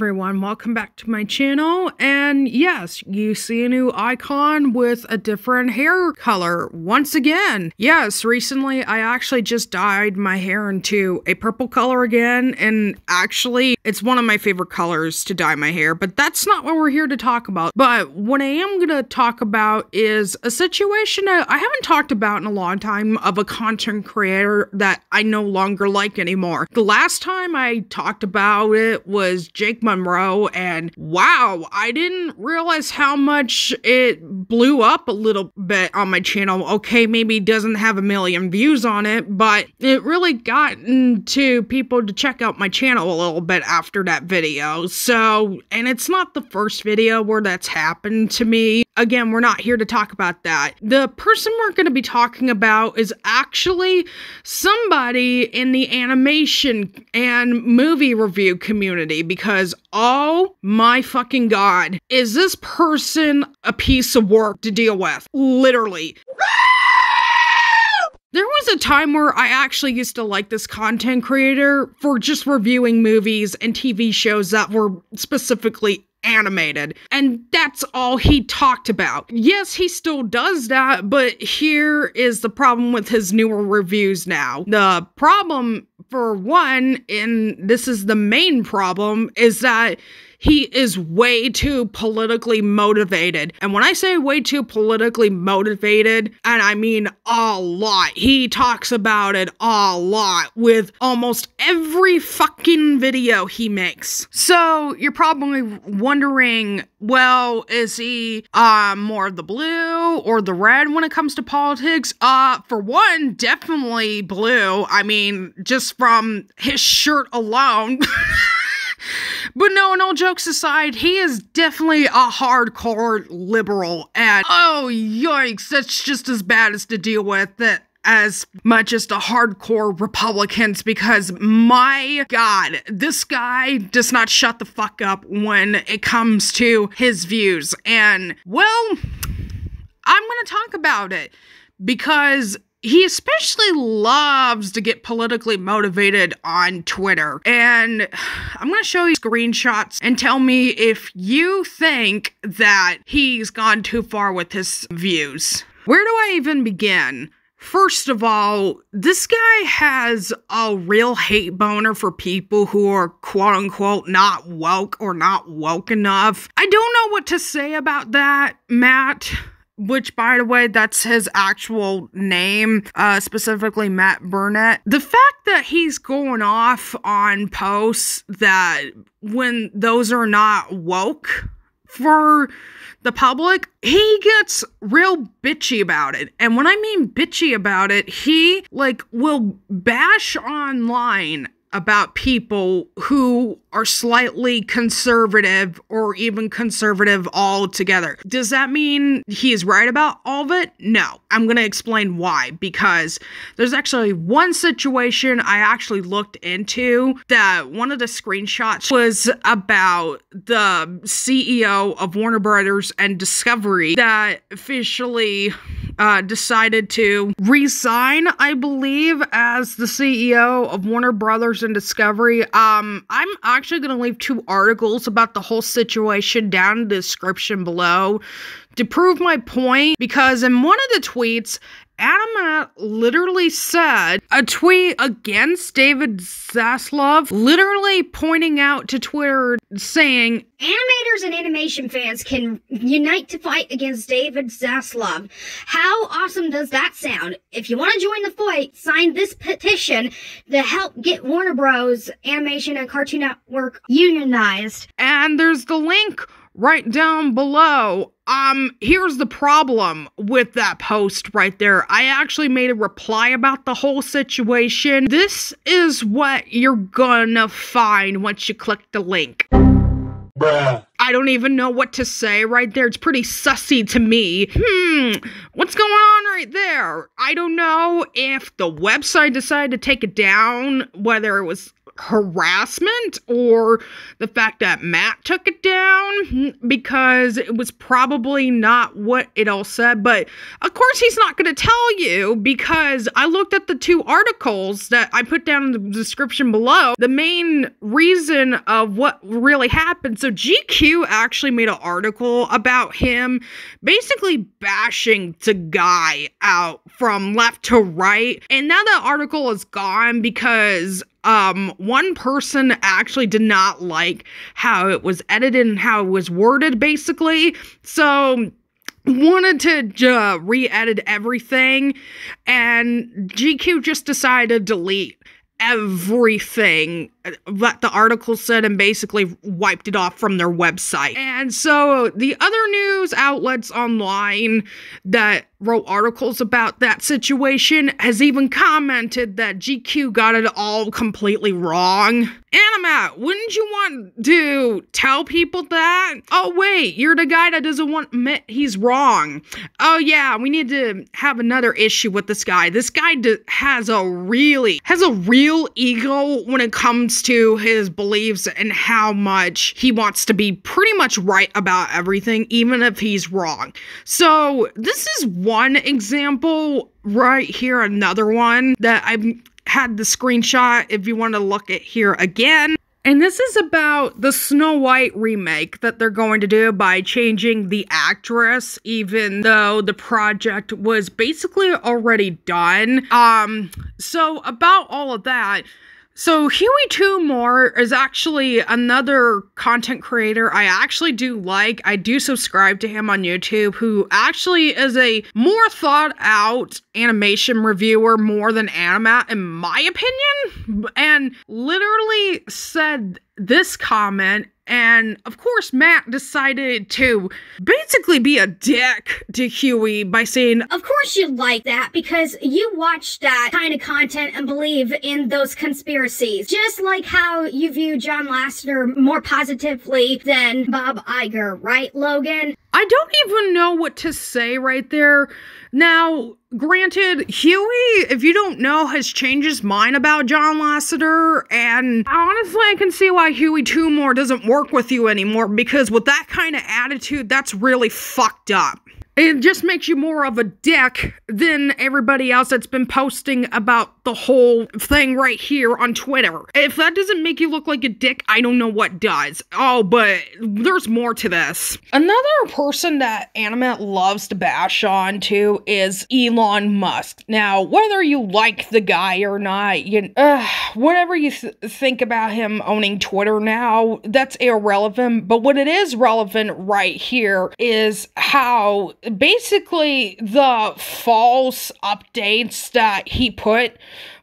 Everyone, welcome back to my channel. And yes, you see a new icon with a different hair color once again. Yes, recently I actually just dyed my hair into a purple color again. And actually, it's one of my favorite colors to dye my hair, but that's not what we're here to talk about. But what I am gonna talk about is a situation I haven't talked about in a long time of a content creator that I no longer like anymore. The last time I talked about it was Jake Monroe, and wow, I didn't realize how much it blew up a little bit on my channel. Okay, maybe doesn't have a million views on it, but it really got into people to check out my channel a little bit after that video. So, and it's not the first video where that's happened to me. Again, we're not here to talk about that. The person we're going to be talking about is actually somebody in the animation and movie review community because oh my fucking god, is this person a piece of work to deal with? Literally. There was a time where I actually used to like this content creator for just reviewing movies and TV shows that were specifically animated. And that's all he talked about. Yes, he still does that, but here is the problem with his newer reviews now. The problem, for one, and this is the main problem, is that he is way too politically motivated. And when I say way too politically motivated, and I mean a lot, he talks about it a lot with almost every fucking video he makes. So you're probably wondering, well, is he uh, more of the blue or the red when it comes to politics? Uh, for one, definitely blue. I mean, just from his shirt alone. But no, no jokes aside, he is definitely a hardcore liberal. And oh, yikes, that's just as bad as to deal with that as much as the hardcore Republicans because my God, this guy does not shut the fuck up when it comes to his views. And well, I'm gonna talk about it because he especially loves to get politically motivated on Twitter. And I'm going to show you screenshots and tell me if you think that he's gone too far with his views. Where do I even begin? First of all, this guy has a real hate boner for people who are quote unquote not woke or not woke enough. I don't know what to say about that, Matt which by the way that's his actual name uh specifically matt burnett. The fact that he's going off on posts that when those are not woke for the public he gets real bitchy about it. And when i mean bitchy about it he like will bash online about people who are slightly conservative or even conservative altogether. Does that mean he's right about all of it? No. I'm going to explain why because there's actually one situation I actually looked into that one of the screenshots was about the CEO of Warner Brothers and Discovery that officially uh, decided to resign, I believe, as the CEO of Warner Brothers and Discovery. Um, I'm actually going to leave two articles about the whole situation down in the description below to prove my point because in one of the tweets, Animat literally said a tweet against David Zaslav, literally pointing out to Twitter saying, Animators and animation fans can unite to fight against David Zaslav. How awesome does that sound? If you want to join the fight, sign this petition to help get Warner Bros. Animation and Cartoon Network unionized. And there's the link right down below. Um, here's the problem with that post right there. I actually made a reply about the whole situation. This is what you're gonna find once you click the link. Bruh. I don't even know what to say right there. It's pretty sussy to me. Hmm, what's going on right there? I don't know if the website decided to take it down, whether it was harassment or the fact that Matt took it down because it was probably not what it all said. But of course, he's not going to tell you because I looked at the two articles that I put down in the description below. The main reason of what really happened. So GQ actually made an article about him basically bashing the guy out from left to right. And now that article is gone because um one person actually did not like how it was edited and how it was worded basically. So wanted to uh, re-edit everything and gq just decided to delete everything that the article said and basically wiped it off from their website. And so the other news outlets online that wrote articles about that situation has even commented that GQ got it all completely wrong. Animat, wouldn't you want to tell people that? Oh wait, you're the guy that doesn't want admit he's wrong. Oh yeah, we need to have another issue with this guy. This guy has a really has a real ego when it comes to his beliefs and how much he wants to be pretty much right about everything, even if he's wrong. So this is one example right here, another one that I've had the screenshot if you want to look at here again. And this is about the Snow White remake that they're going to do by changing the actress, even though the project was basically already done. Um, so about all of that, so Huey Tumor is actually another content creator I actually do like. I do subscribe to him on YouTube, who actually is a more thought out animation reviewer more than Animat, in my opinion. And literally said this comment and of course, Matt decided to basically be a dick to Huey by saying, Of course you'd like that because you watch that kind of content and believe in those conspiracies. Just like how you view John Lasseter more positively than Bob Iger, right, Logan? I don't even know what to say right there. Now, granted, Huey, if you don't know, has changed his mind about John Lasseter, and honestly, I can see why Huey Tumor doesn't work with you anymore because with that kind of attitude, that's really fucked up. It just makes you more of a dick than everybody else that's been posting about the whole thing right here on Twitter. If that doesn't make you look like a dick, I don't know what does. Oh, but there's more to this. Another person that Animat loves to bash on too is Elon Musk. Now, whether you like the guy or not, you uh, whatever you th- think about him owning Twitter now, that's irrelevant. But what it is relevant right here is how basically the false updates that he put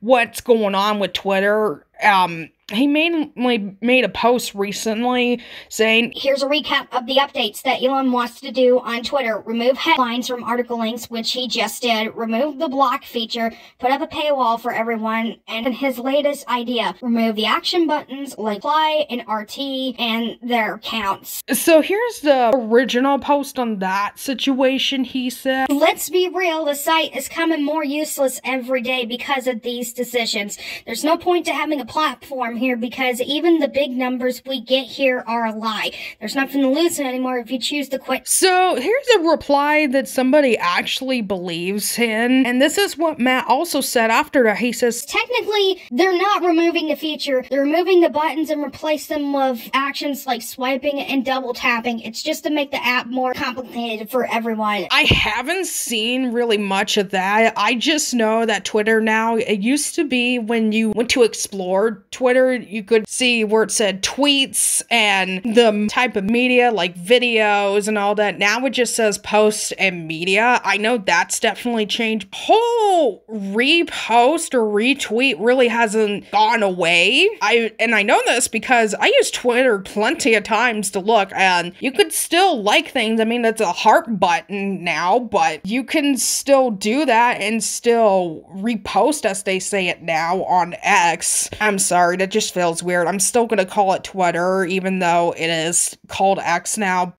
what's going on with Twitter um he mainly made a post recently saying Here's a recap of the updates that Elon wants to do on Twitter. Remove headlines from article links, which he just did. Remove the block feature. Put up a paywall for everyone. And his latest idea, remove the action buttons like Fly and RT and their counts. So here's the original post on that situation, he said. Let's be real, the site is coming more useless every day because of these decisions. There's no point to having a platform here because even the big numbers we get here are a lie. There's nothing to lose anymore if you choose to quit. So here's a reply that somebody actually believes in. And this is what Matt also said after that. He says, Technically, they're not removing the feature. They're removing the buttons and replace them with actions like swiping and double tapping. It's just to make the app more complicated for everyone. I haven't seen really much of that. I just know that Twitter now, it used to be when you went to explore Twitter, you could see where it said tweets and the type of media like videos and all that. Now it just says posts and media. I know that's definitely changed. Whole repost or retweet really hasn't gone away. I and I know this because I use Twitter plenty of times to look and you could still like things. I mean, it's a heart button now, but you can still do that and still repost as they say it now on X. I'm sorry, that just feels weird. I'm still going to call it Twitter, even though it is called X now.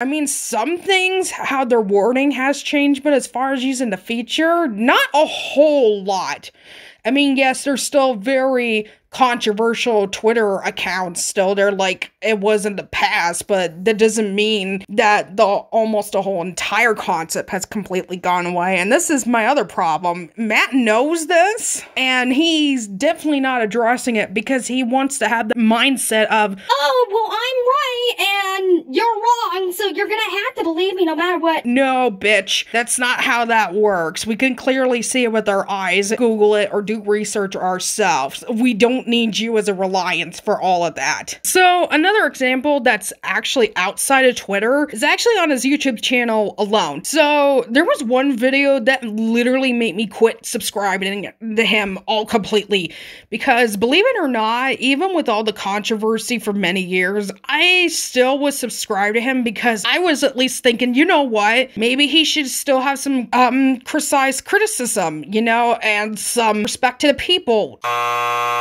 I mean, some things, how their wording has changed, but as far as using the feature, not a whole lot. I mean, yes, they're still very controversial Twitter accounts still. They're like it was in the past, but that doesn't mean that the almost the whole entire concept has completely gone away. And this is my other problem. Matt knows this, and he's definitely not addressing it because he wants to have the mindset of, oh, well, I'm right and you're wrong, so you're gonna have to believe me no matter what. No, bitch, that's not how that works. We can clearly see it with our eyes, Google it, or do research ourselves. We don't need you as a reliance for all of that. So, another example that's actually outside of Twitter is actually on his YouTube channel alone. So, there was one video that literally made me quit subscribing to him all completely because, believe it or not, even with all the controversy for many years, I still was subscribed to him because I was at least thinking, you know what, maybe he should still have some um precise criticism, you know, and some respect to the people.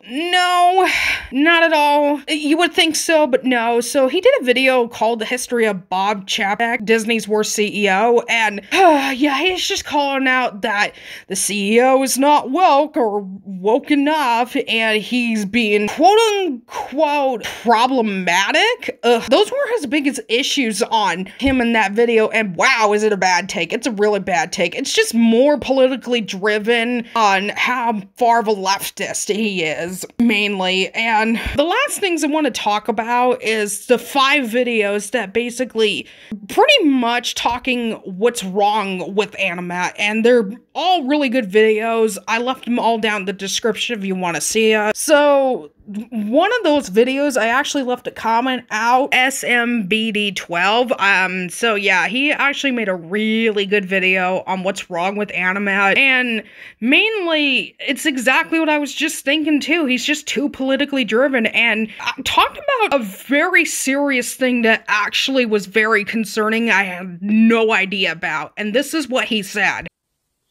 No, not at all. You would think so, but no. So he did a video called The History of Bob Chapek, Disney's worst CEO, and uh, yeah, he's just calling out that the CEO is not woke or woke enough, and he's being quote unquote problematic. Ugh, those were his biggest issues on him in that video, and wow, is it a bad take? It's a really bad take. It's just more politically driven on how far of a leftist he is, mainly. And the last things I want to talk about is the five videos that basically pretty much talking what's wrong with Animat, and they're all really good videos. I left them all down in the description if you want to see it. So one of those videos i actually left a comment out. Smbd12 um so yeah he actually made a really good video on what's wrong with animat and mainly it's exactly what i was just thinking too. He's just too politically driven. And I talked about a very serious thing that actually was very concerning i had no idea about. And this is what he said.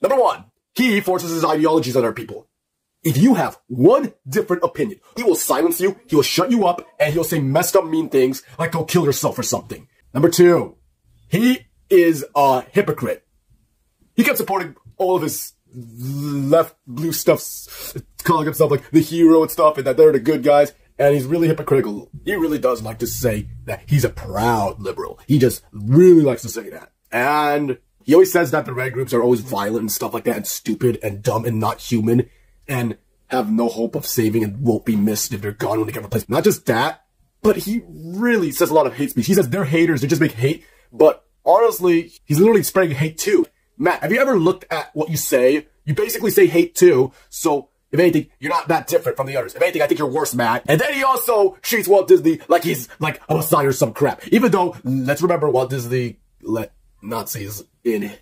Number one he forces his ideologies on our people if you have one different opinion, he will silence you, he will shut you up, and he'll say messed up mean things like go kill yourself or something. Number two, he is a hypocrite. He kept supporting all of his left blue stuff, calling himself like the hero and stuff, and that they're the good guys. And he's really hypocritical. He really does like to say that he's a proud liberal. He just really likes to say that. And he always says that the red groups are always violent and stuff like that, and stupid and dumb and not human and have no hope of saving and won't be missed if they're gone when they get replaced. Not just that, but he really says a lot of hate speech. He says they're haters, they just make hate, but honestly, he's literally spreading hate too. Matt, have you ever looked at what you say? You basically say hate too, so if anything, you're not that different from the others. If anything, I think you're worse, Matt. And then he also treats Walt Disney like he's like a messiah or some crap. Even though, let's remember Walt Disney let Nazis in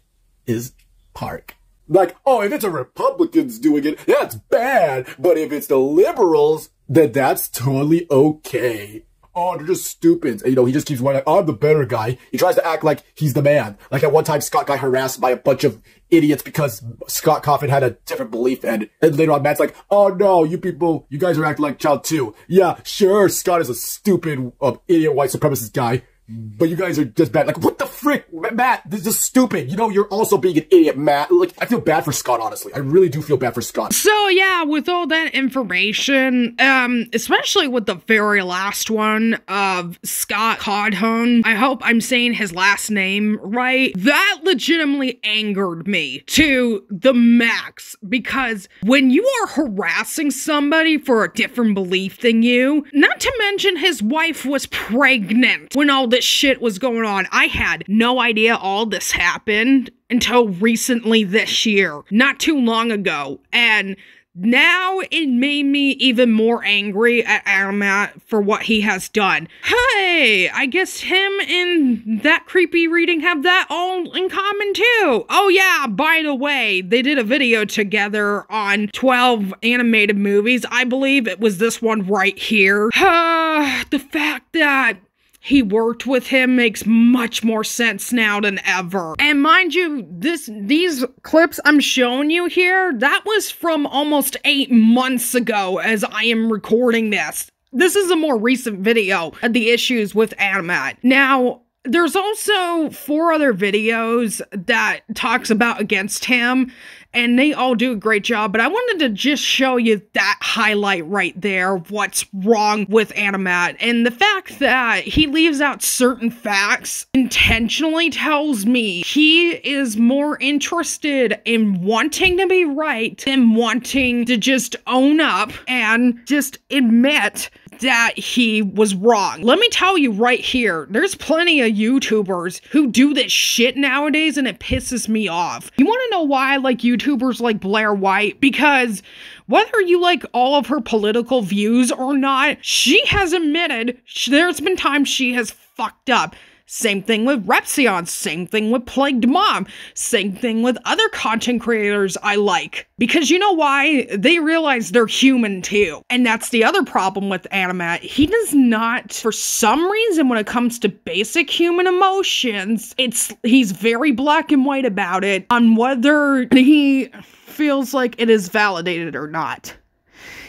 his park. Like, oh, if it's a Republicans doing it, that's bad. But if it's the liberals, then that's totally okay. Oh, they're just stupids. And, you know, he just keeps whining, I'm the better guy. He tries to act like he's the man. Like at one time, Scott got harassed by a bunch of idiots because Scott Cawthon had a different belief. And, and later on, Matt's like, oh no, you people, you guys are acting like child too. Yeah, sure, Scott is a stupid, uh, idiot white supremacist guy. But you guys are just bad. Like, what the frick? Matt, this is stupid. You know, you're also being an idiot, Matt. Like, I feel bad for Scott, honestly. I really do feel bad for Scott. So, yeah, with all that information, um, especially with the very last one of Scott Cawthon, I hope I'm saying his last name right. That legitimately angered me to the max because when you are harassing somebody for a different belief than you, not to mention his wife was pregnant when all this shit was going on. I had no idea all this happened until recently this year, not too long ago. And now it made me even more angry at Animat for what he has done. Hey, I guess him and that creepy reading have that all in common too. Oh yeah, by the way, they did a video together on 12 animated movies. I believe it was this one right here. Uh, the fact that he worked with him makes much more sense now than ever. And mind you, this these clips I'm showing you here, that was from almost 8 months ago as I am recording this. This is a more recent video of the issues with Animat. Now, there's also four other videos that talks about against him and they all do a great job but i wanted to just show you that highlight right there what's wrong with animat and the fact that he leaves out certain facts intentionally tells me he is more interested in wanting to be right than wanting to just own up and just admit that he was wrong. Let me tell you right here, there's plenty of YouTubers who do this shit nowadays and it pisses me off. You want to know why I like YouTubers like Blair White? Because whether you like all of her political views or not, she has admitted there's been times she has fucked up. Same thing with Repzion, same thing with Plagued Mom, same thing with other content creators I like. Because you know why? They realize they're human too. And that's the other problem with Animat. He does not, for some reason, when it comes to basic human emotions, it's he's very black and white about it on whether he feels like it is validated or not.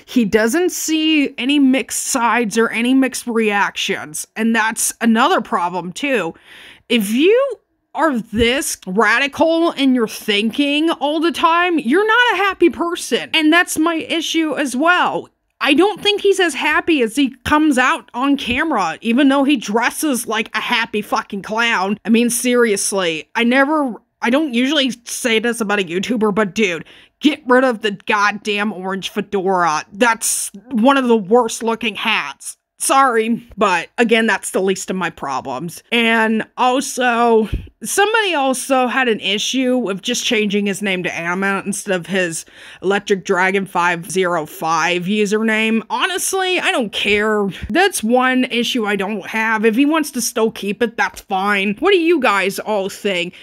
He doesn't see any mixed sides or any mixed reactions. And that's another problem, too. If you are this radical in your thinking all the time, you're not a happy person. And that's my issue as well. I don't think he's as happy as he comes out on camera, even though he dresses like a happy fucking clown. I mean, seriously, I never, I don't usually say this about a YouTuber, but dude, get rid of the goddamn orange fedora. That's one of the worst looking hats. Sorry, but again, that's the least of my problems. And also, somebody also had an issue with just changing his name to Animat instead of his Electric Dragon 505 username. Honestly, I don't care. That's one issue I don't have. If he wants to still keep it, that's fine. What do you guys all think?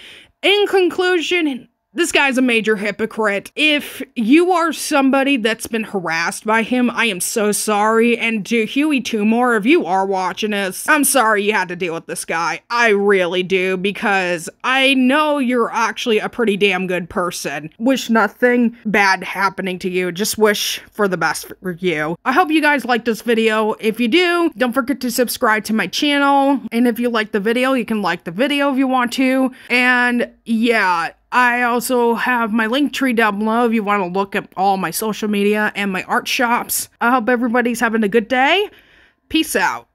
In conclusion, this guy's a major hypocrite. If you are somebody that's been harassed by him, I am so sorry. And to Huey Tumor, if you are watching this, I'm sorry you had to deal with this guy. I really do, because I know you're actually a pretty damn good person. Wish nothing bad happening to you. Just wish for the best for you. I hope you guys liked this video. If you do, don't forget to subscribe to my channel. And if you like the video, you can like the video if you want to. And yeah, I also have my link tree down below if you want to look at all my social media and my art shops. I hope everybody's having a good day. Peace out.